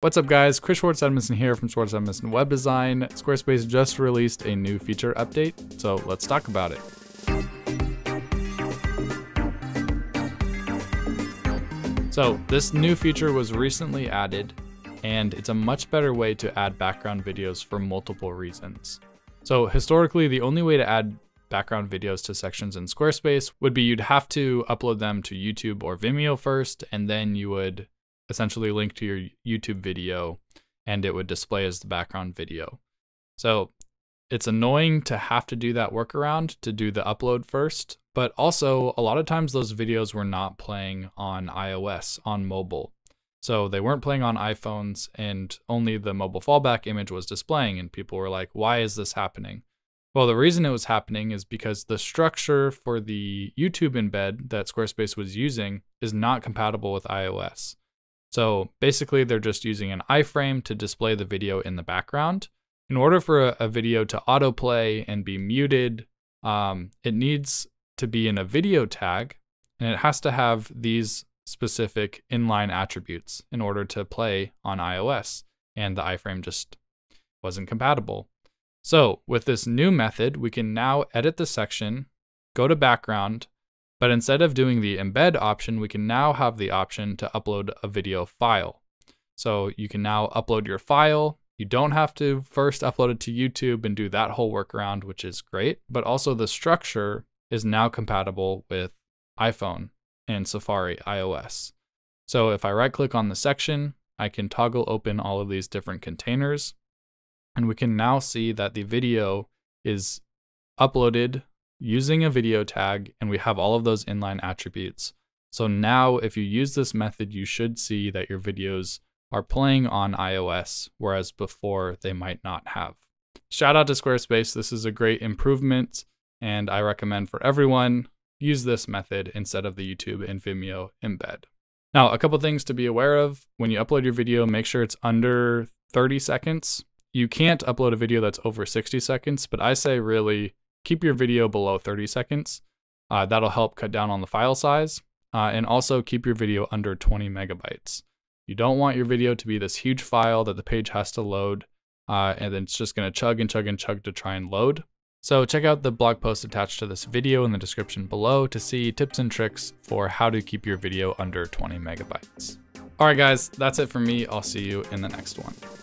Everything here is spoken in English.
What's up guys, Chris Schwartz Edmisten here from Schwartz Edmisten Web Design. Squarespace just released a new feature update, so let's talk about it. So this new feature was recently added and it's a much better way to add background videos for multiple reasons. So historically, the only way to add background videos to sections in Squarespace would be you'd have to upload them to YouTube or Vimeo first, and then you would essentially link to your YouTube video and it would display as the background video. So it's annoying to have to do that workaround to do the upload first, but also a lot of times those videos were not playing on iOS, on mobile. So they weren't playing on iPhones and only the mobile fallback image was displaying and people were like, why is this happening? Well, the reason it was happening is because the structure for the YouTube embed that Squarespace was using is not compatible with iOS. So basically, they're just using an iframe to display the video in the background. In order for a, a video to autoplay and be muted, um, it needs to be in a video tag, and it has to have these specific inline attributes in order to play on iOS, and the iframe just wasn't compatible. So with this new method, we can now edit the section, go to background, but instead of doing the embed option, we can now have the option to upload a video file. So you can now upload your file. You don't have to first upload it to YouTube and do that whole workaround, which is great. But also the structure is now compatible with iPhone and Safari iOS. So if I right click on the section, I can toggle open all of these different containers. And we can now see that the video is uploaded using a video tag, and we have all of those inline attributes. So now if you use this method, you should see that your videos are playing on iOS, whereas before they might not have. Shout out to Squarespace. This is a great improvement, and I recommend for everyone use this method instead of the YouTube and Vimeo embed. Now, a couple things to be aware of when you upload your video, make sure it's under 30 seconds. You can't upload a video that's over 60 seconds, but I say really keep your video below 30 seconds. Uh, that'll help cut down on the file size. Uh, and also keep your video under 20 megabytes. You don't want your video to be this huge file that the page has to load, uh, and then it's just gonna chug and chug and chug to try and load. So check out the blog post attached to this video in the description below to see tips and tricks for how to keep your video under 20 megabytes. All right, guys, that's it for me. I'll see you in the next one.